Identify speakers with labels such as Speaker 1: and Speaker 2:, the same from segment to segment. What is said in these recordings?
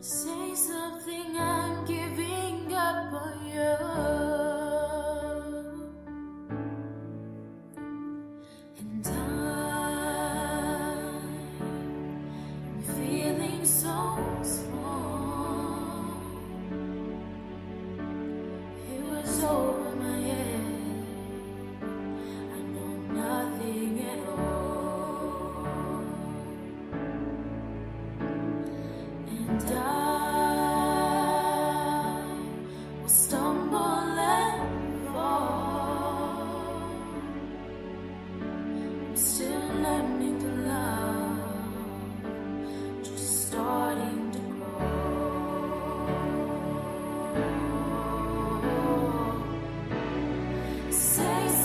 Speaker 1: Say something, I'm giving up on you.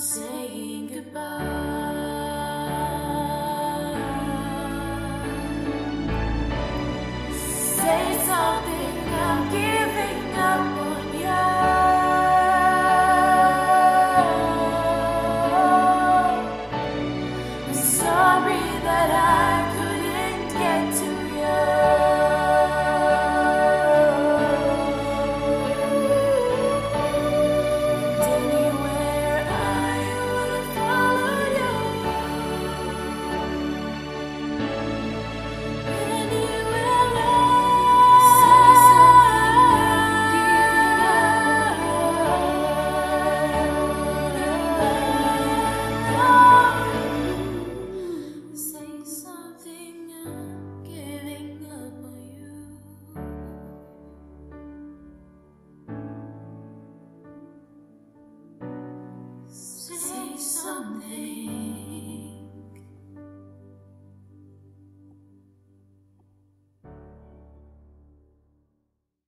Speaker 1: saying goodbye. Say something, I'm giving up.